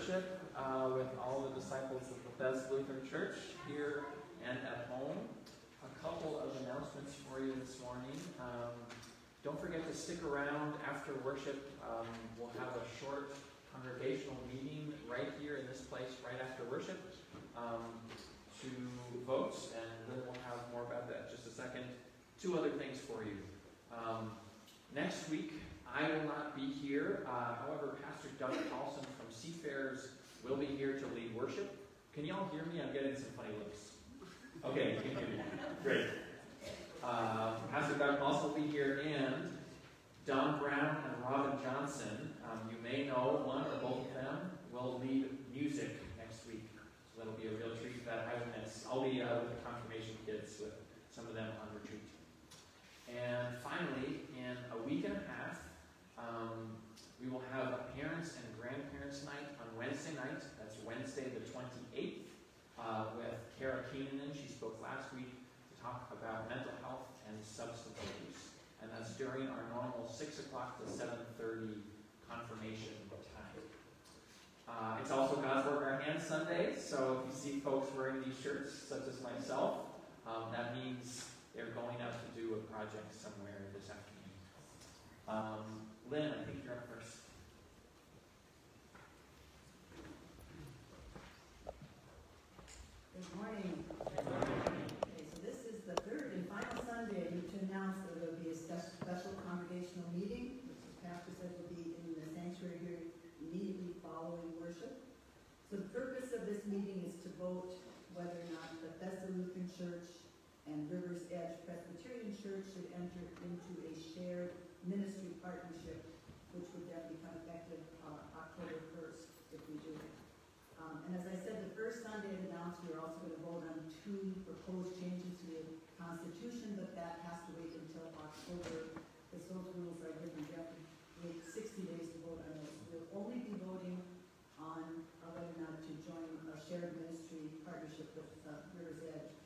worship uh, with all the disciples of the Bethesda Lutheran Church here and at home. A couple of announcements for you this morning. Um, don't forget to stick around after worship. Um, we'll have a short congregational meeting right here in this place right after worship um, to vote, and then we'll have more about that in just a second. Two other things for you. Um, next week, I will not be here. Uh, however, Pastor Doug Paulson from Seafarers will be here to lead worship. Can y'all hear me? I'm getting some funny looks. Okay, you can hear me. Great. Uh, Pastor Doug Paulson will be here, and Don Brown and Robin Johnson, um, you may know one or both of them, will lead music next week. So that'll be a real treat that I will. I'll be uh, with the confirmation kids with some of them on retreat. And finally, in a week and a half, um, we will have a parents and grandparents night on Wednesday night. That's Wednesday the 28th uh, with Kara Keenan. She spoke last week to talk about mental health and substance abuse. And that's during our normal 6 o'clock to 7.30 confirmation time. Uh, it's also God's Work Our Hands Sunday, so if you see folks wearing these shirts, such as myself, um, that means they're going out to do a project somewhere this afternoon. Um, Lynn, I think you're up first. Good morning. Okay, so this is the third and final Sunday to announce that there will be a special congregational meeting, which the pastor said will be in the sanctuary here immediately following worship. So the purpose of this meeting is to vote whether or not Bethesda Lutheran Church and Rivers Edge Presbyterian Church should enter into a shared ministry partnership, which would then become effective uh, October 1st if we do it. Um, and as I said, the first Sunday we are also going to vote on two proposed changes to the Constitution, but that has to wait until October, because those rules are different. You have to wait 60 days to vote on those. We'll only be voting on whether or not to join a shared ministry partnership with uh, Rivers Edge.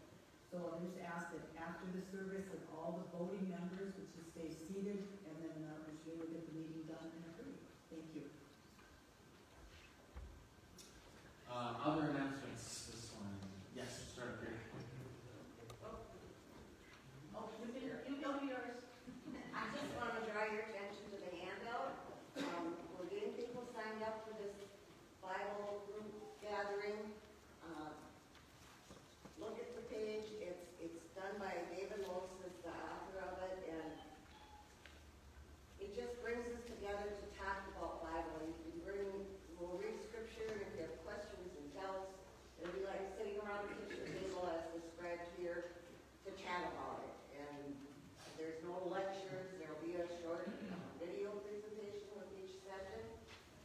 So I'll just ask that after the service, that all the voting members would just stay seated, and then uh, we should be able to get the meeting done and approved. Thank you. Uh, other announcements this morning. Yes, start up here. Oh, you can, you go to yours. I just want to draw your attention to the handout. Um, we're getting people signed up for this Bible group gathering. Uh, Look at the page, it's, it's done by David Moses, the author of it, and it just brings us together to talk about Bible. You can bring, we'll read scripture, if you have questions and doubts, it'll be like sitting around the kitchen table as described here to chat about it. And there's no lectures, there'll be a short video presentation with each session.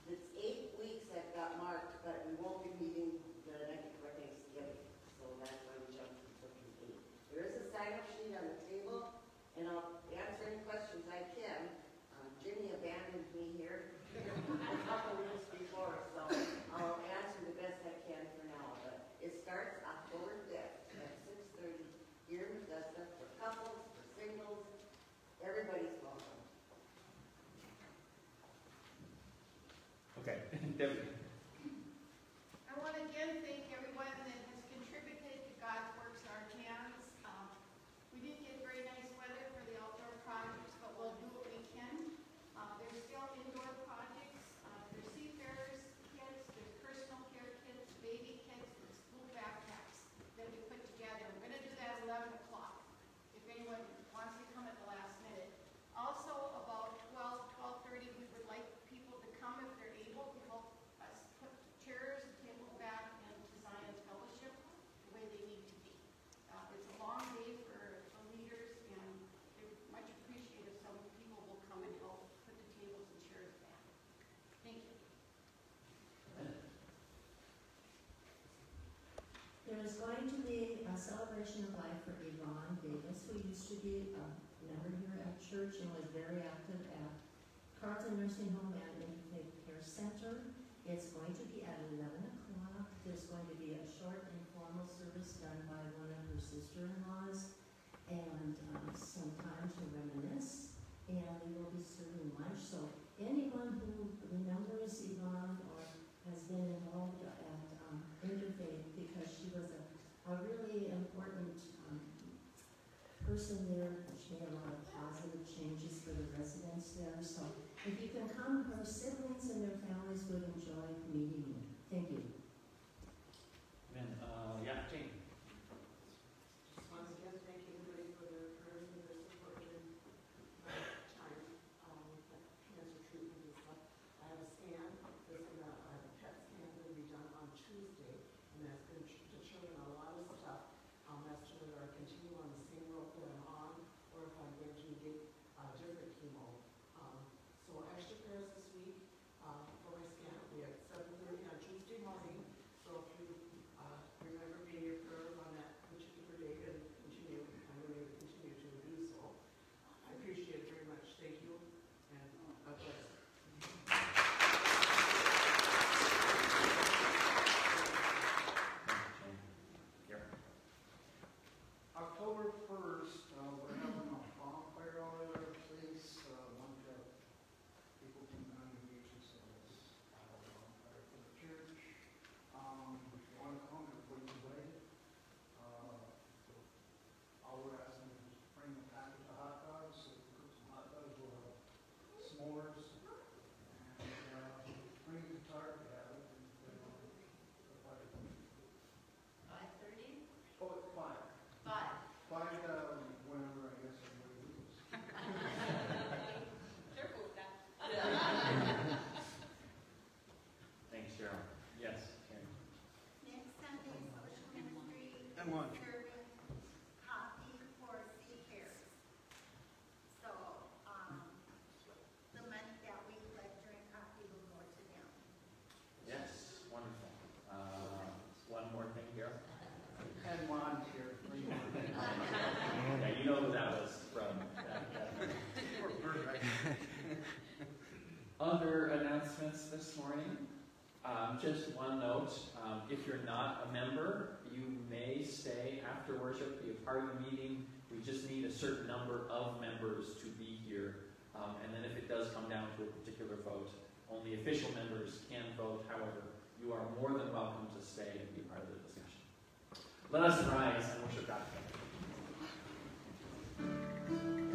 It's eight weeks that got marked, but we won't be meeting the night before Thanksgiving, so that's why we jumped to looking eight. There is a sign-up sheet on the table, and I'll answer any questions I can. Um, Jimmy abandoned me here a couple weeks before, so I'll answer the best I can for now. But it starts October fifth at six thirty here in Bethesda for couples, for singles, everybody's welcome. Okay, Debbie. I want to again thank everyone that has contributed to God's works in our hands. Um, We didn't get very nice weather for the outdoor projects, but we'll do what we can. Uh, There's still indoor projects, uh, there's seafarers kits, there's personal care kits, baby kits, and school backpacks that we put together. We're going to do that at 11 o'clock, if anyone wants to come at the last minute. Also, about 12, 12:30, we would like people to come if they're able to help us put chairs, tables back, and to Zion's Fellowship the way they need to be. Uh, It's a long day for the leaders, and they're much appreciated if some people will come and help put the tables and chairs back. Thank you. Is going to be a celebration of life for Yvonne Davis, who used to be a member here at church and was very active at Carlton Nursing Home ministry. And lunch. Serving coffee for sea cares. So, um, the money that we collect during coffee will go to them. Yes, wonderful. Uh, one more thing, Carol. And Juan here, three more. Yeah, you know who that was from. that- that- Poor bird, right? Other announcements this morning. Um, just one note, um, if you're not a member, you may stay after worship, be a part of the meeting. We just need a certain number of members to be here. Um, and then if it does come down to a particular vote, only official members can vote. However, you are more than welcome to stay and be part of the discussion. Let us rise and worship God together.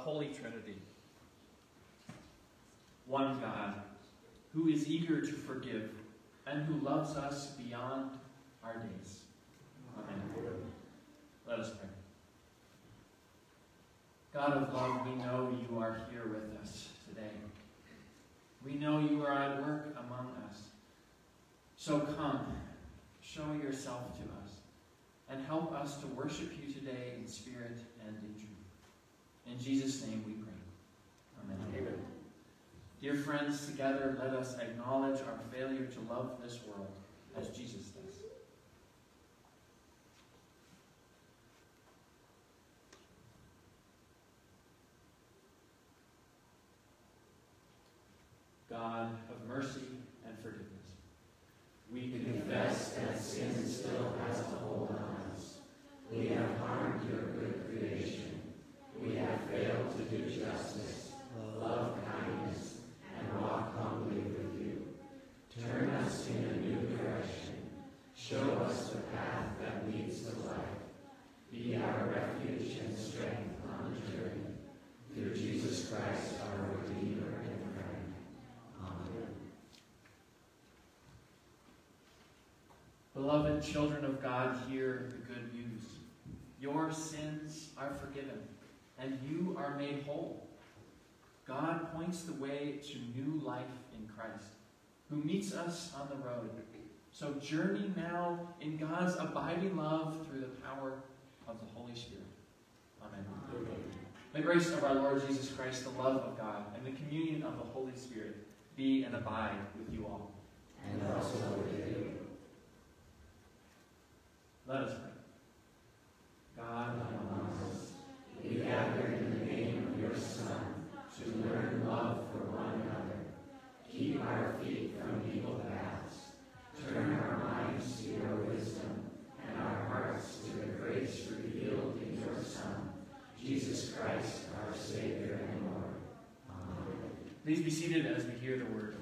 Holy Trinity, one God, who is eager to forgive and who loves us beyond our days. Amen. Let us pray. God of love, we know you are here with us today. We know you are at work among us. So come, show yourself to us, and help us to worship you today in spirit and in. In Jesus' name we pray. Amen. Amen. Dear friends, together let us acknowledge our failure to love this world as Jesus does. God of mercy and forgiveness, we confess that sin still has a hold on us. We have harmed your that leads to life. Be our refuge and strength on the journey. Through Jesus Christ, our Redeemer and friend. Amen. Children of God, hear the good news. Your sins are forgiven, and you are made whole. God points the way to new life in Christ, who meets us on the road. So journey now in God's abiding love through the power of the Holy Spirit. Amen. The grace of our Lord Jesus Christ, the love of God, and the communion of the Holy Spirit be and abide with you all. And also with you. Let us pray. God, among us, we gather in the name of your Son to learn love for one another. Keep our feet from evil paths. Turn our minds to your wisdom and our hearts to the grace revealed in your Son, Jesus Christ, our Savior and Lord. Amen. Please be seated as we hear the word.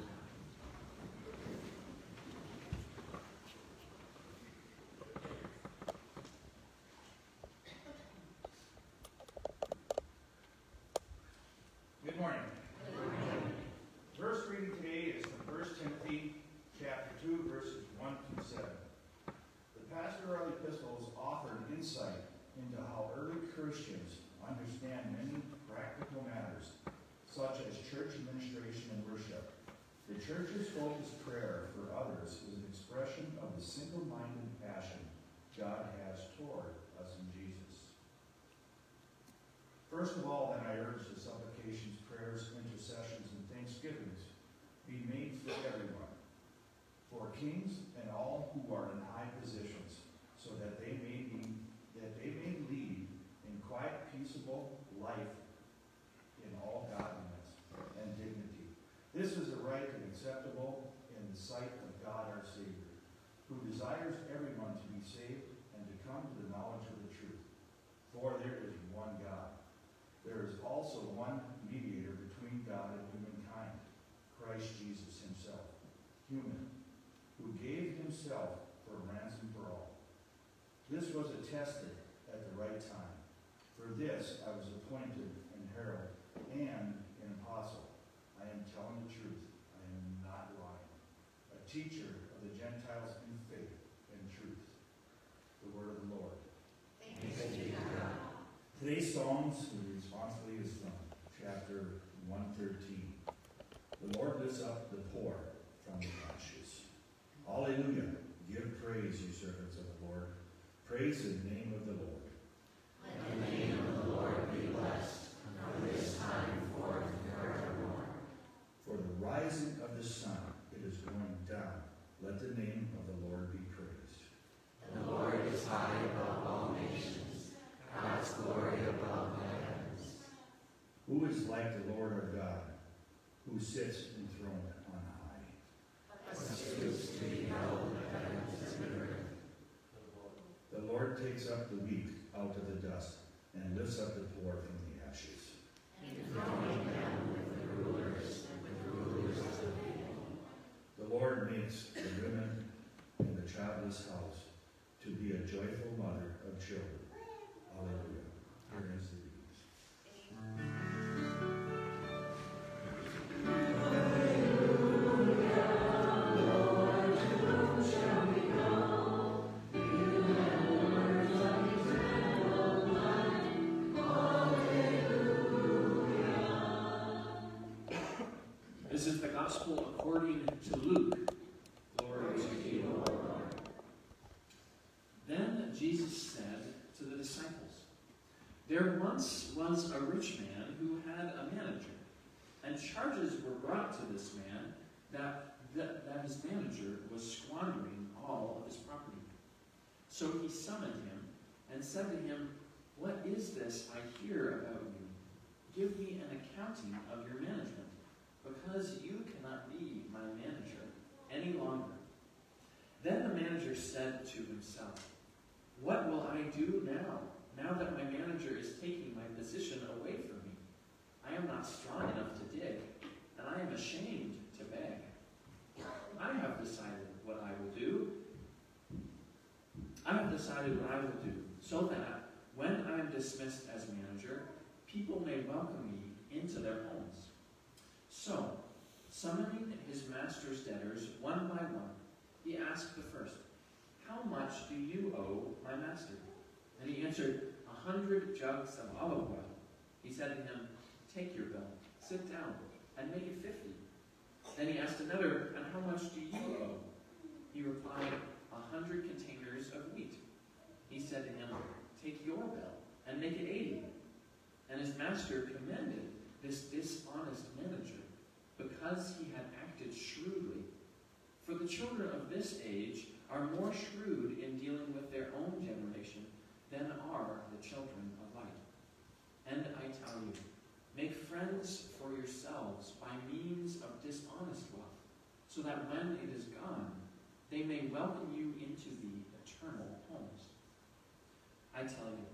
Sits enthroned on high? The Lord takes up the weak out of the dust and lifts up the poor from the ashes. The Lord makes the women in the childless house to be a joyful mother of children. Gospel according to Luke. Glory to you, Lord. Then Jesus said to the disciples, There once was a rich man who had a manager, and charges were brought to this man that, that, that his manager was squandering all of his property. So he summoned him and said to him, What is this I hear about you? Give me an accounting of your management because you cannot be my manager any longer. Then the manager said to himself, What will I do now, now that my manager is taking my position away from me? I am not strong enough to dig, and I am ashamed to beg. I have decided what I will do. I have decided what I will do so that when I am dismissed as manager, people may welcome me into their homes. So, summoning his master's debtors one by one, he asked the first, How much do you owe my master? And he answered, A hundred jugs of olive oil. He said to him, Take your bill, sit down, and make it fifty. Then he asked another, And how much do you owe? He replied, A hundred containers of wheat. He said to him, Take your bill, and make it eighty. And his master commended this dishonest manager because he had acted shrewdly. For the children of this age are more shrewd in dealing with their own generation than are the children of light. And I tell you, make friends for yourselves by means of dishonest wealth, so that when it is gone, they may welcome you into the eternal homes. I tell you,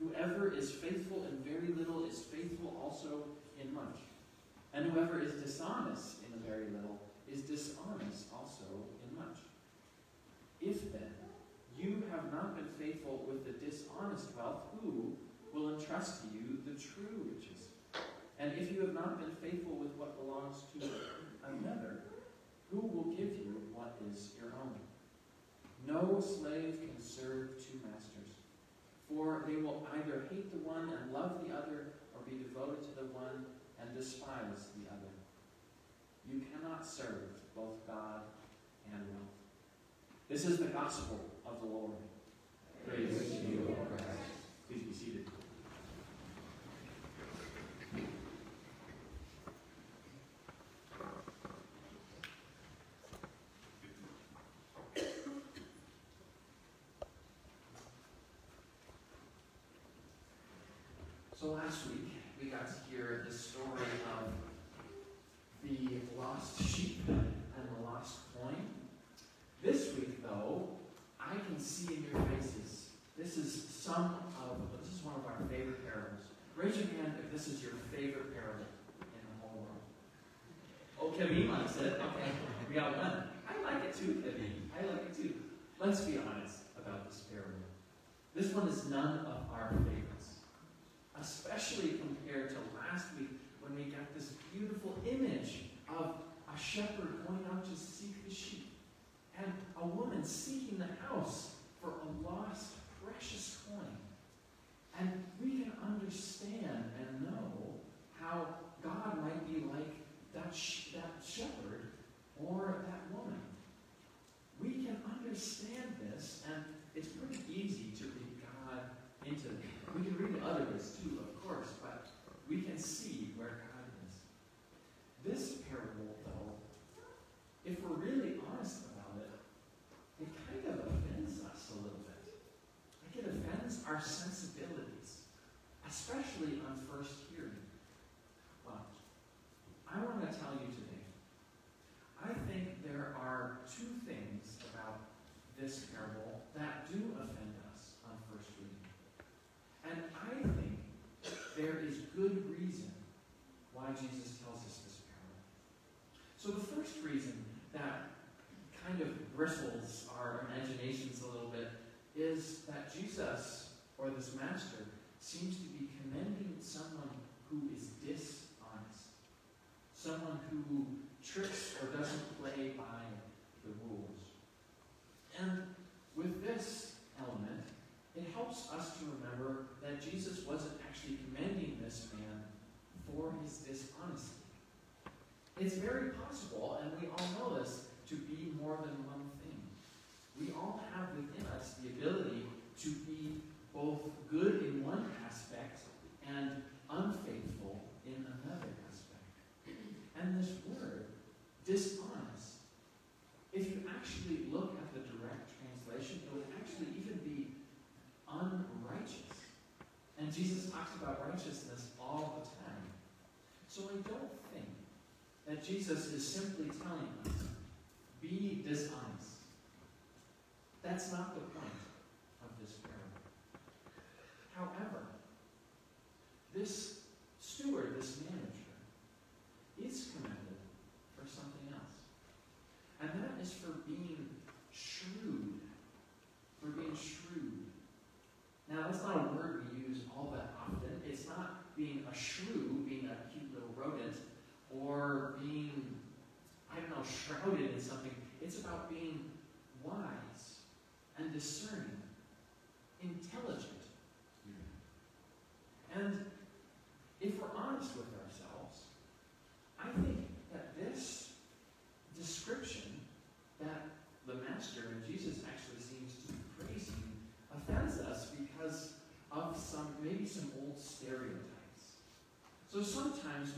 whoever is faithful in very little is faithful also in much. And whoever is dishonest in a very little is dishonest also in much. If then you have not been faithful with the dishonest wealth, who will entrust to you the true riches? And if you have not been faithful with what belongs to another, who will give you what is your own? No slave can serve two masters, for they will either hate the one and love the other, or be devoted to the one and despise the other. You cannot serve both God and wealth. This is the gospel of the Lord. Praise to you, O Christ. Please be seated. So last week we got to hear the story of the lost sheep and the lost coin. This week, though, I can see in your faces, this is some of, this is one of our favorite parables. Raise your hand if this is your favorite parable in the whole world. Oh, Kevin likes it. Okay, we got one. I like it too, Kevin. I like it too. Let's be honest about this parable. This one is none of our favorites, especially compared to last week when we got this beautiful image of a shepherd going out to seek the sheep and a woman seeking the house for a lost precious coin. And we can understand and know how God might be like that, sh- that shepherd or that woman. We can understand this, and it's pretty easy to read God into We can read other ways too, of course, but we can see where God is. This parable, though, if we're really honest about it, it kind of offends us a little bit. Like it offends our sensibilities, especially on first hearing. Well, I want to tell you today, I think there are two things about this parable that do offend us on first reading. And I think there is good reason why Jesus tells us this parable. So the first reason that kind of bristles our imaginations a little bit is that Jesus, or this master, seems to be someone who is dishonest. Someone who tricks or doesn't play by the rules. And with this element, it helps us to remember that Jesus wasn't actually commending this man for his dishonesty. It's very possible, and we all know this, to be more than one thing. We all have within us the ability to be both good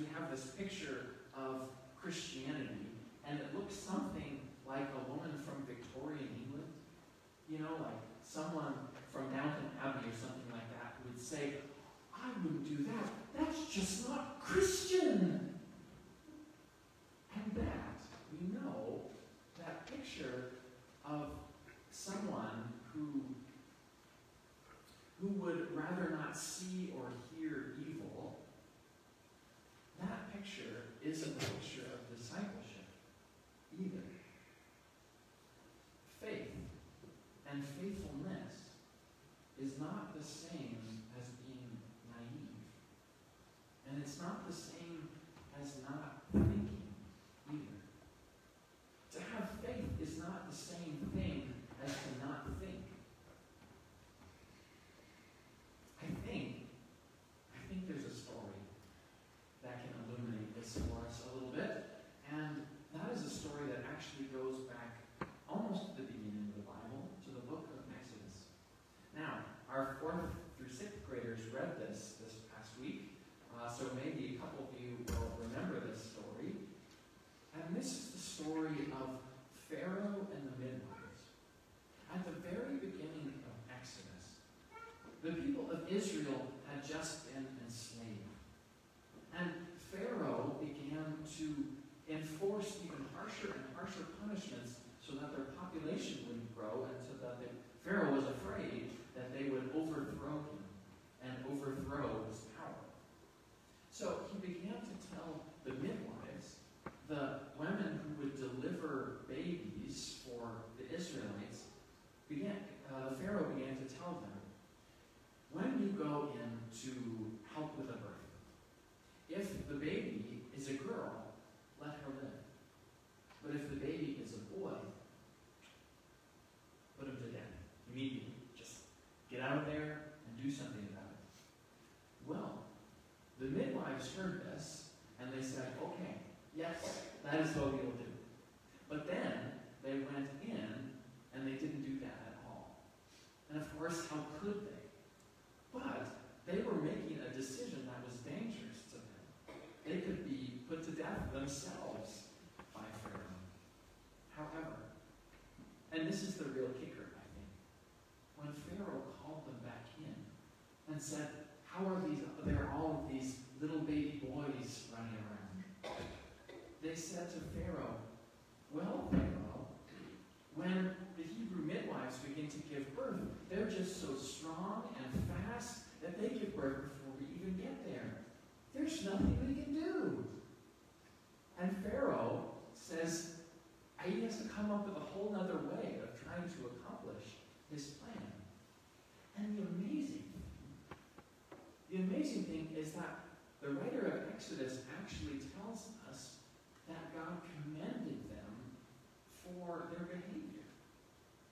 we have this picture of Christianity, and it looks something like a woman from Victorian England. You know, like someone And faithfulness is not the same as being naive. And it's not the same and said, how are these, there are all of these little baby boys running around? They said to Pharaoh, well, Pharaoh, when the Hebrew midwives begin to give birth, they're just so strong and fast that they give birth before we even get there. There's nothing we can do. And Pharaoh says, he has to come up with a whole other way, amazing thing is that the writer of Exodus actually tells us that God commended them for their behavior.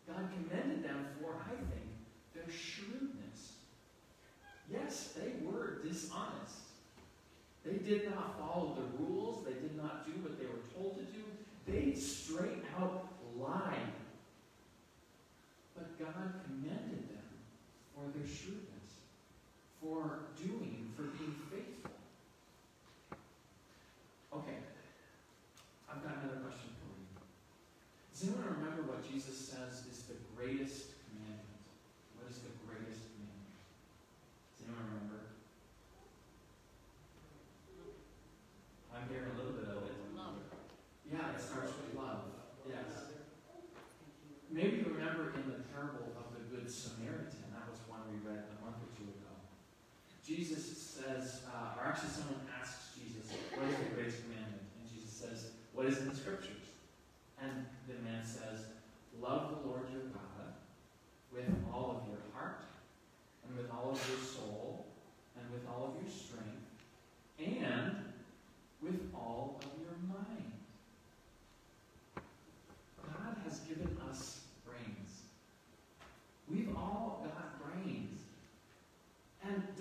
God commended them for, I think, their shrewdness. Yes, they were dishonest. They did not follow the rules. They did not do what they were told to do. They straight out lied. But God commended them for their shrewdness are doing for being faithful. Okay, I've got another question for you. Does anyone remember what Jesus says is the greatest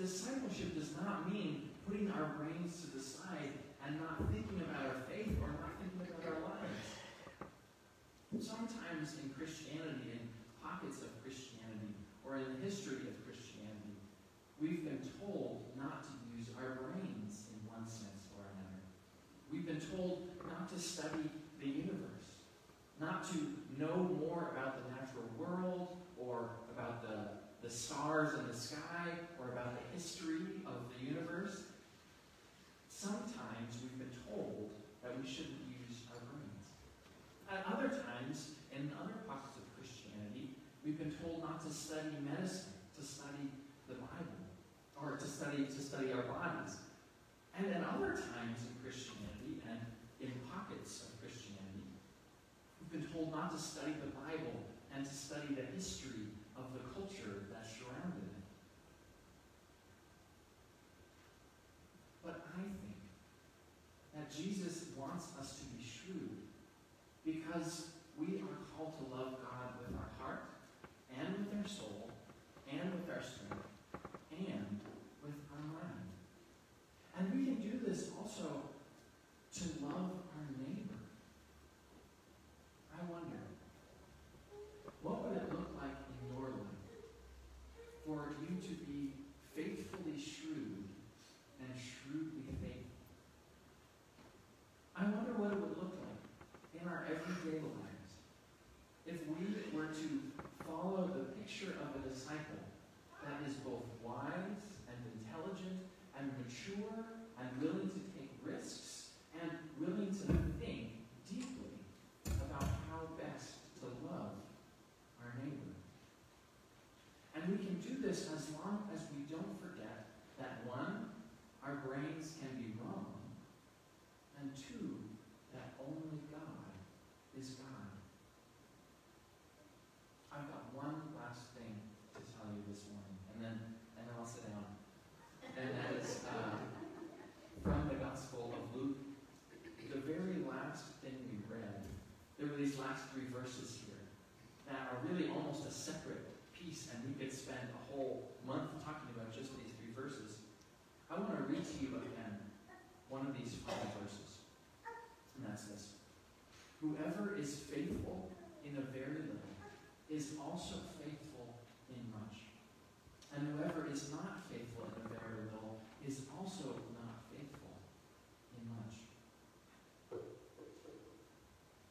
discipleship does not mean putting our brains to the side and not thinking about our faith or not thinking about our lives. Sometimes in Christianity, in pockets of Christianity, or in the history of Christianity, we've been told not to use our brains in one sense or another. We've been told not to study the universe, not to know more about the natural world or about the, stars in the sky or about the history of the universe. Sometimes we've been told that we shouldn't use our brains. At other times, in other pockets of Christianity, we've been told not to study medicine, to study the Bible, or to study to study our bodies. And at other times in Christianity and in pockets of Christianity, we've been told not to study the Bible and to study the history of the culture that surrounded it. But I think that Jesus wants us to be shrewd because we are called to love God with our heart and with our soul and with our strength and with our mind. And we can do this also to love our neighbor. I wonder, what would it look like in your life for you to be faithfully shrewd and shrewdly faithful? I wonder what it would look like in our everyday lives if we were to follow the picture of a disciple that is both wise and intelligent and mature and willing to take risks and willing to think deeply about how best to love our neighbor. And we can do this as long as we don't forget that one, our brains can be wrong, and two, that only God is God. I've got one last thing to tell you this morning, and then and then I'll sit down. And that is uh, from the Gospel of Luke, the very last thing we read. There were these last three verses here that are really almost a separate piece, and we could spend a whole month talking about just these three verses. I want to read to you again one of these final verses. And that's this. Whoever is faithful in a very little is also faithful in much. And whoever is not faithful in a very little is also not faithful in much.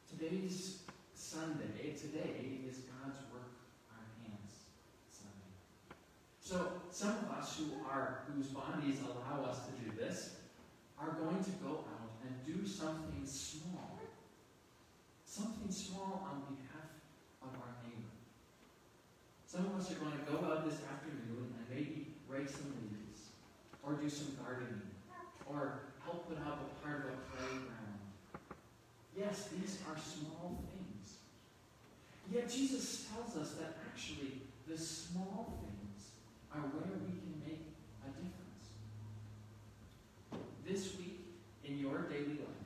Today's Sunday, today is God's work our hands Sunday. So some of us who are whose bodies allow us to do this are going to go out and do something small. Something small on behalf of our neighbor. Some of us are going to go out this afternoon and maybe rake some leaves, or do some gardening, or help put up a part of a playground. Yes, these are small things. Yet Jesus tells us that actually the small things are where we can make a difference. This week, in your daily life,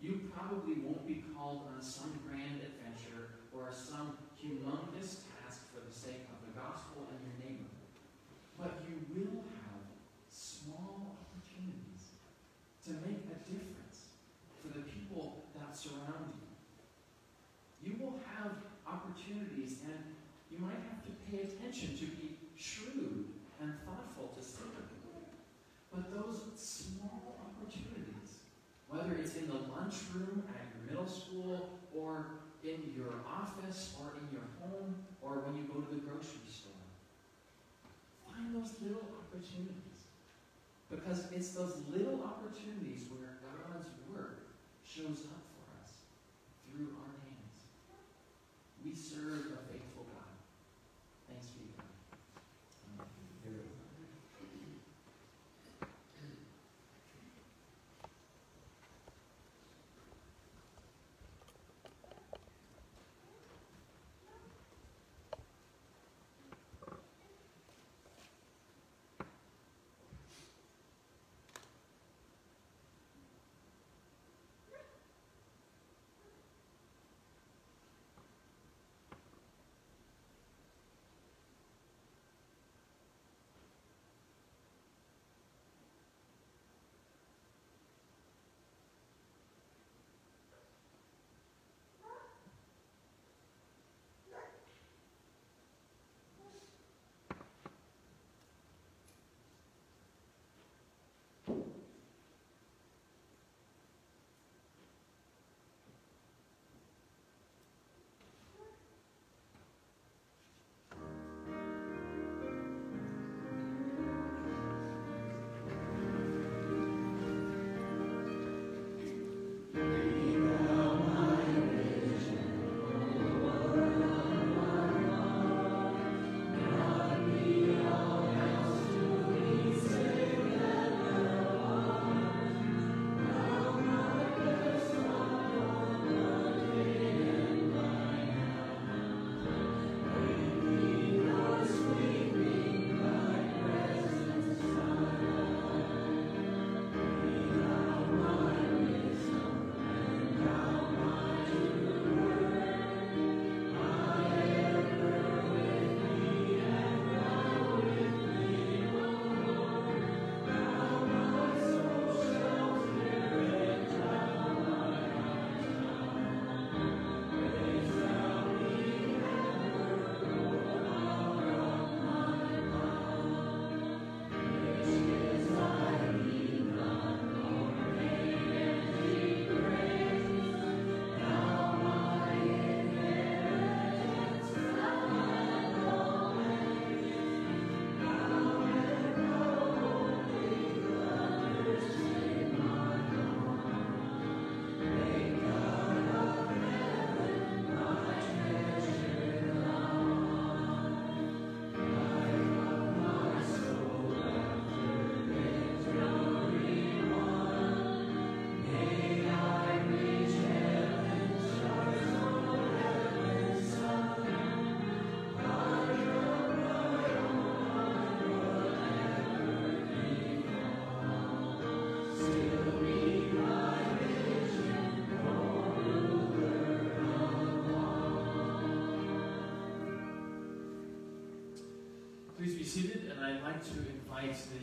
you probably won't be called on some grand adventure or some humongous task for the sake of the gospel and your neighbor. But you will have small opportunities to make a difference for the people that surround you. You will have opportunities, and you might have to pay attention to be shrewd and thoughtful to see them. But those small opportunities, whether it's in the lunchroom at your middle school, or in your office, or in your home, or when you go to the grocery store, find those little opportunities. Because it's those little opportunities where God's work shows up for us through our hands. We serve seated, and I'd like to invite the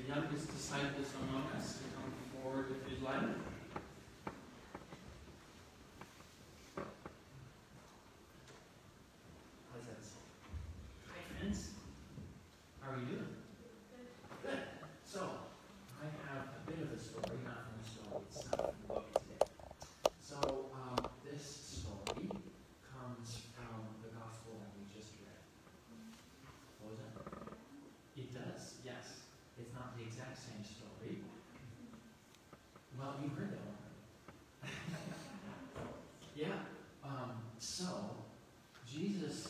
So, Jesus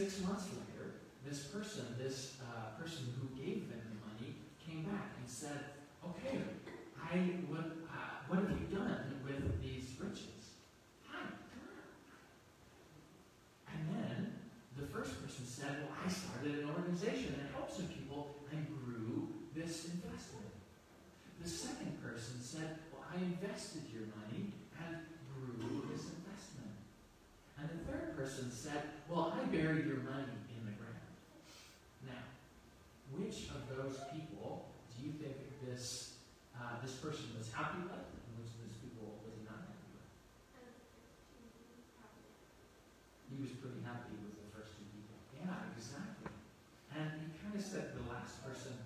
Six months later, this person, this uh, person who gave them the money, came back and said, okay, I he was pretty happy with the first two people. Yeah, exactly. And he kind of said to the last person,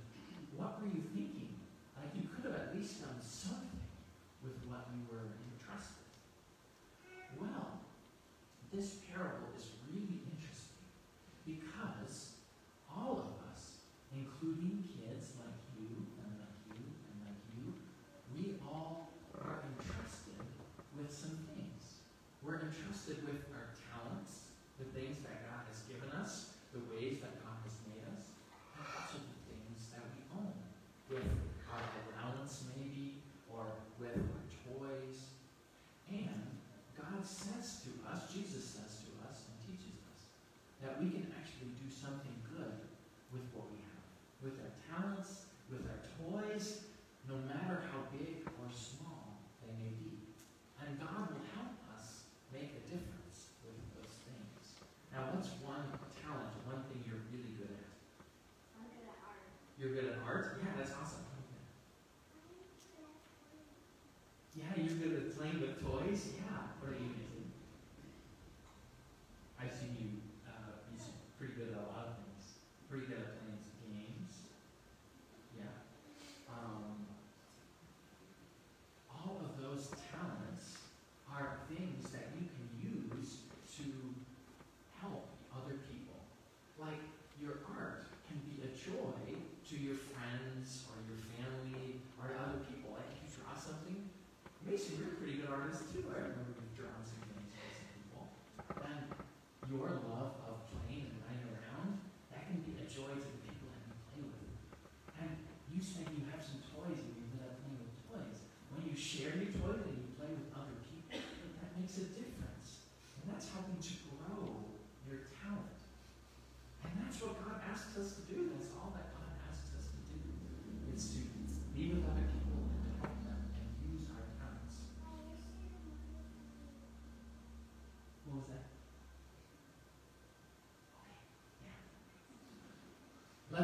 what were you thinking? Like you could have at least done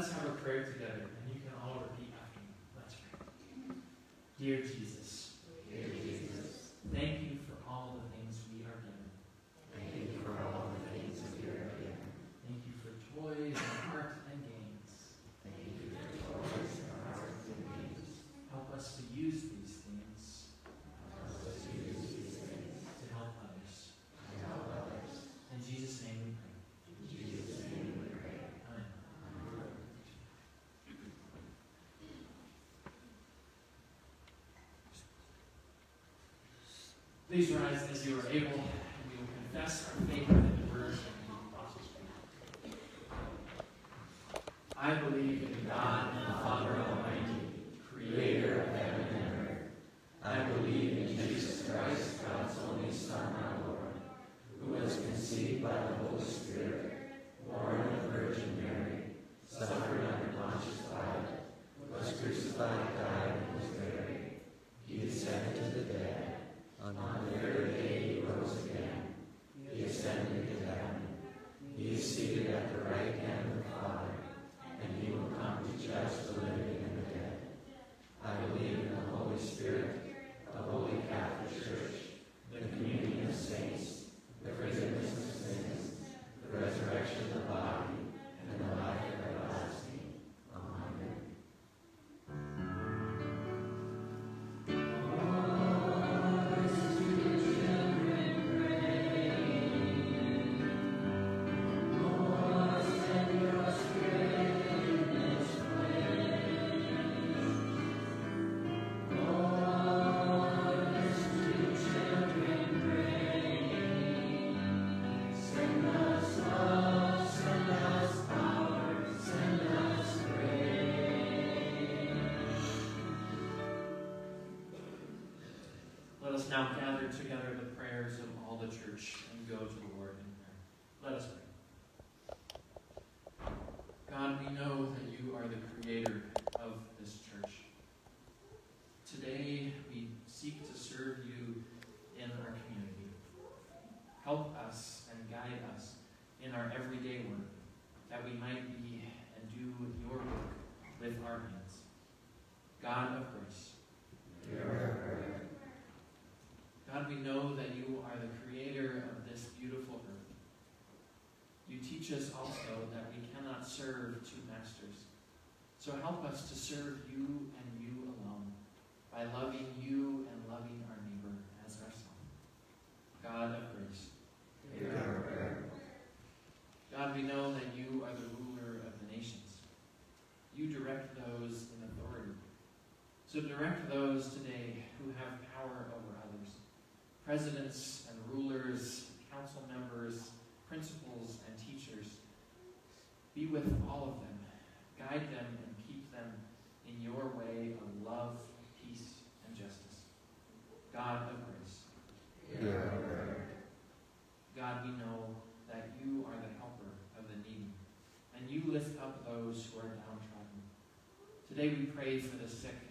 let's have a prayer together, and you can all repeat after me. Let's pray. Dear Jesus, Please rise as you are able, and we will confess our faith. together the prayers of all the church and go to the Lord in prayer. Let us pray. So help us to serve you they would pray for the sick.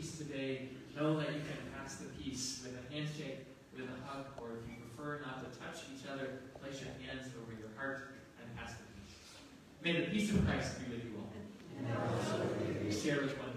peace today, know that you can pass the peace with a handshake, with a hug, or if you prefer not to touch each other, place your hands over your heart and pass the peace. May the peace of Christ be with you all. Share with one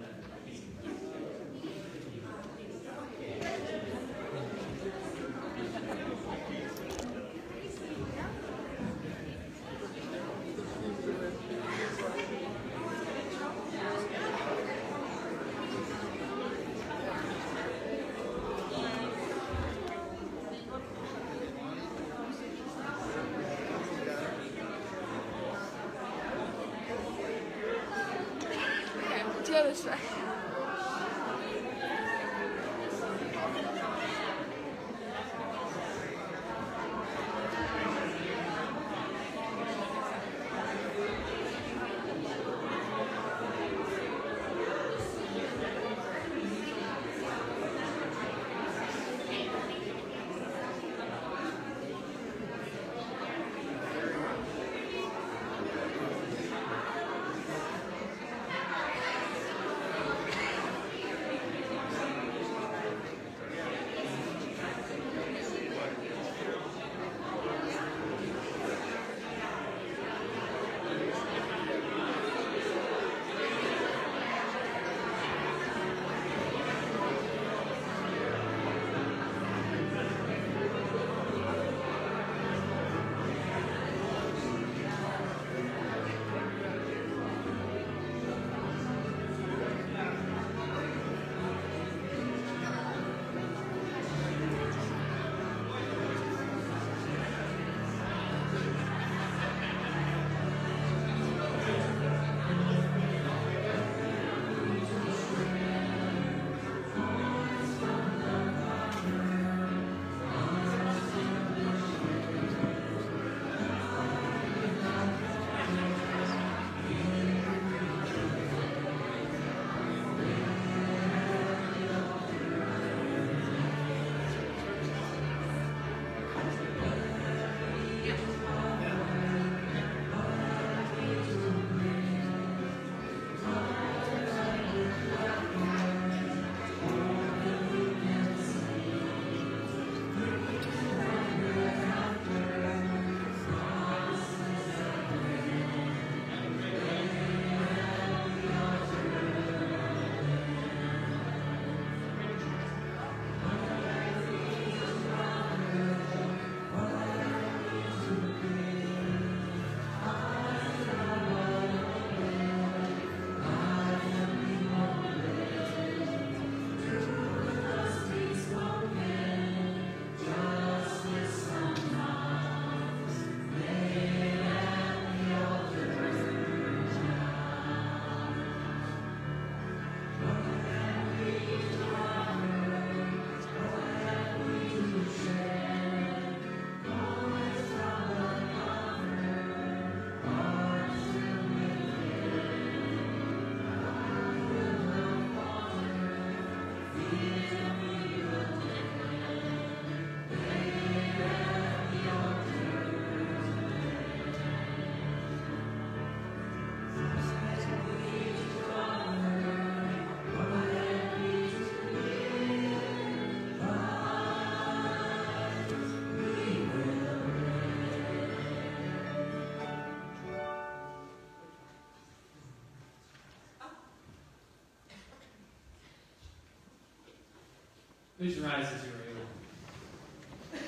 Please rise as you are able.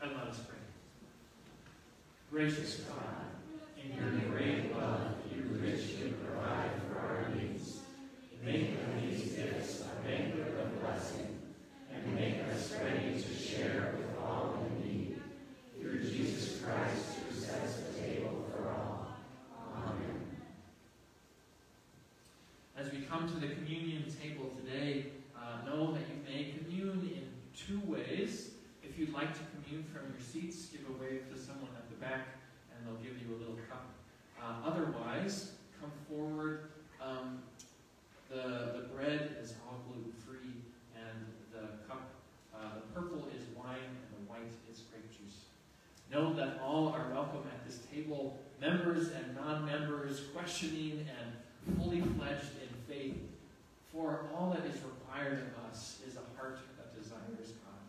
And let us pray. Gracious God, in your great love, you richly provide for our needs. Make of these gifts a banquet of blessing, and make us ready to share with all in need. Through Jesus Christ, who sets the table for all. Amen. As we come to the communion table today, uh, know that you may commune in two ways. If you'd like to commune from your seats, give a wave to someone at the back, and they'll give you a little cup. Uh, otherwise, come forward. Um, the, the bread is all gluten free, and the cup, uh, the purple is wine, and the white is grape juice. Know that all are welcome at this table, members and non members, questioning and fully fledged in faith. For all that is required of us is a heart that desires God.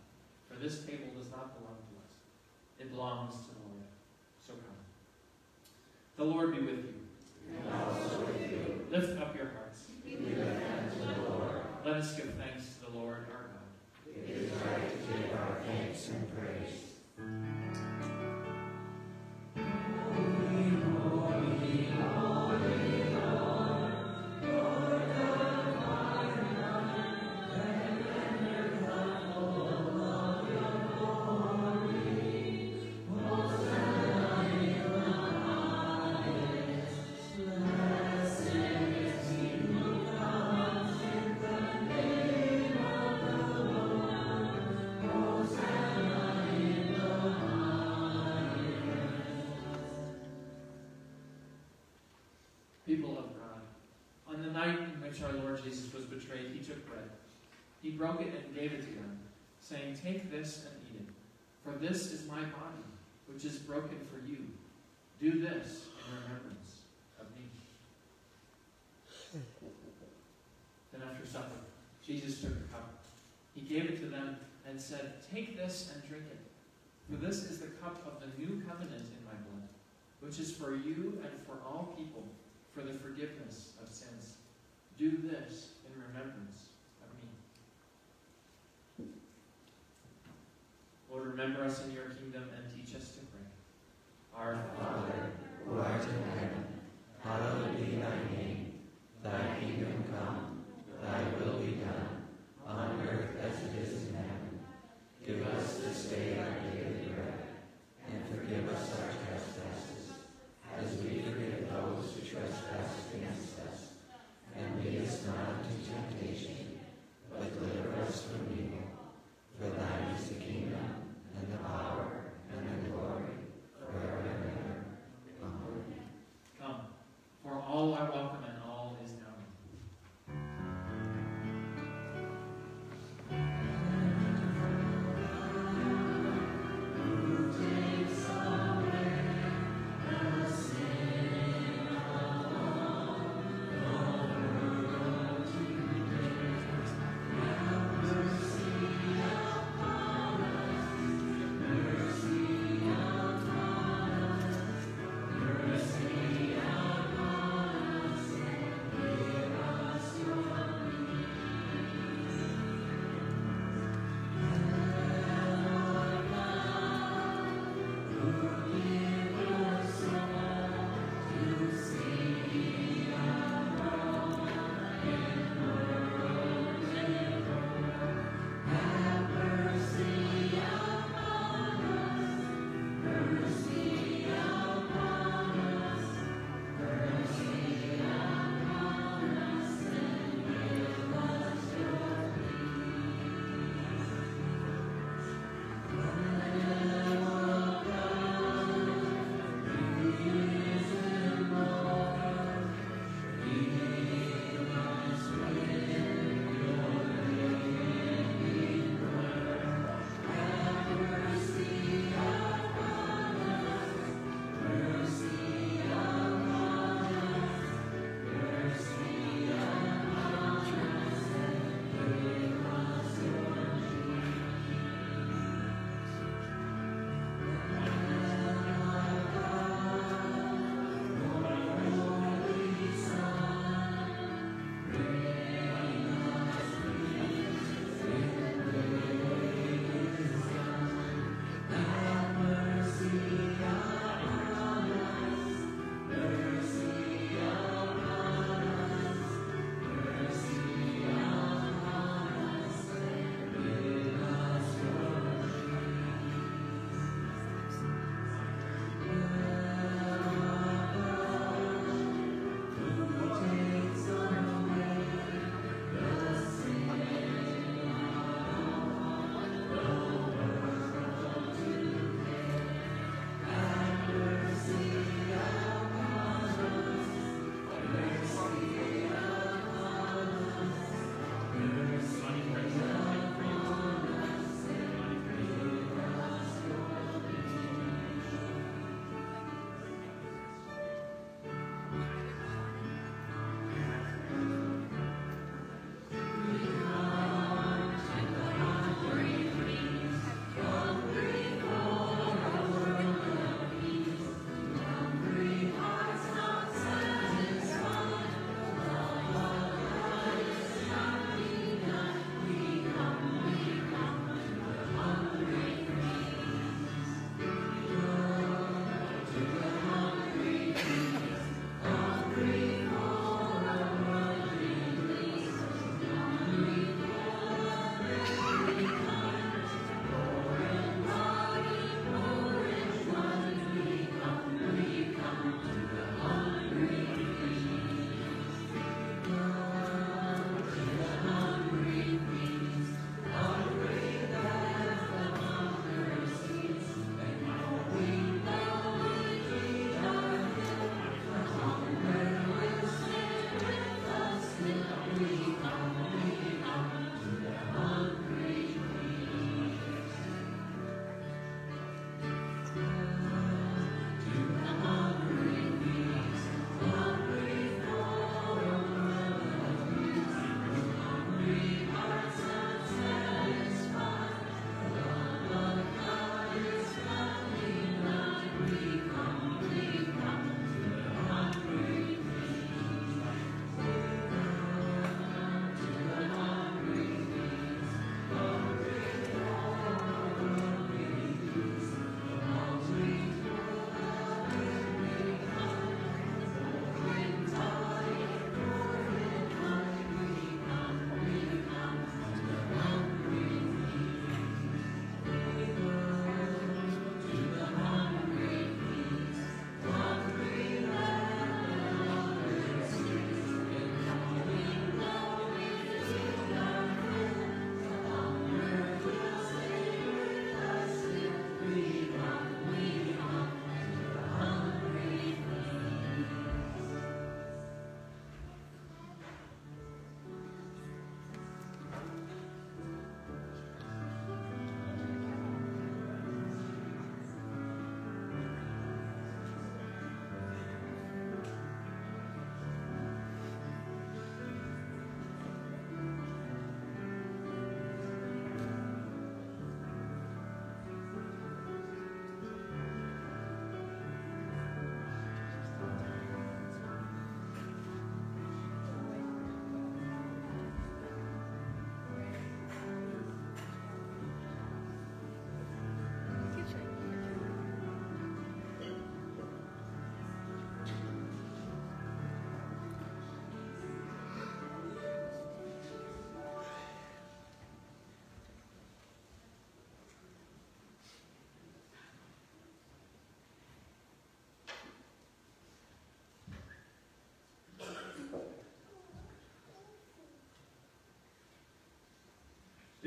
For this table does not belong to us, it belongs to the Lord. So come. The Lord be with you. And also with you. Lift up your hearts. We lift them to the Lord. Let us give thanks broke it and gave it to them, saying, Take this and eat it, for this is my body, which is broken for you. Do this in remembrance of me. Then after supper, Jesus took a cup. He gave it to them and said, Take this and drink it, for this is the cup of the new covenant in my blood, which is for you and for all people for the forgiveness of sins. Do this in remembrance of me. Lord, remember us in your kingdom and teach us to pray. Our Father, who art in heaven, hallowed be thy name. Thy kingdom come, thy will be done, on earth as it is in heaven. Give us this day our daily bread, and forgive us our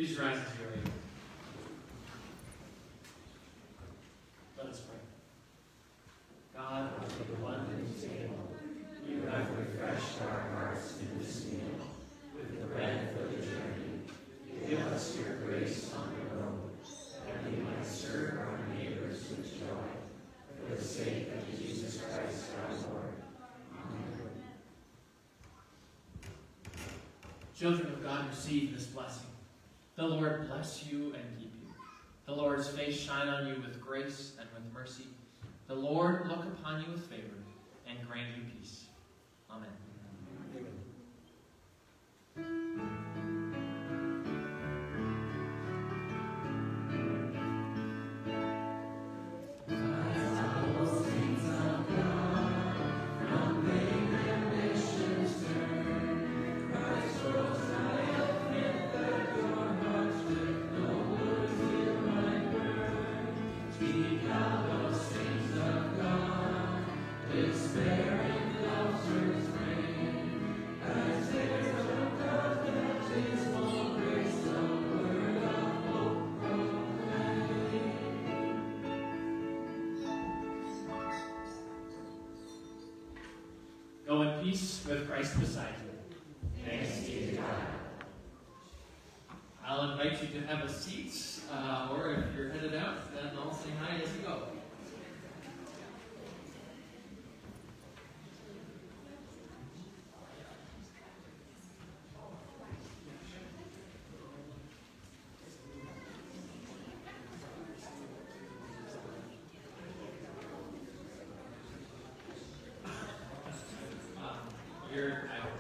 Please rise as you are able. Let us pray. God of the abundant table, You have refreshed our hearts in this meal with the bread for the journey. Give us your grace on the road, that we might serve our neighbors with joy, for the sake of Jesus Christ our Lord. Amen. Children of God, receive this blessing. The Lord bless you and keep you. The Lord's face shine on you with grace and with mercy. The Lord look upon you with favor and grant you peace. With Christ beside you. Thanks be to God. I'll invite you to have a seat, You're, I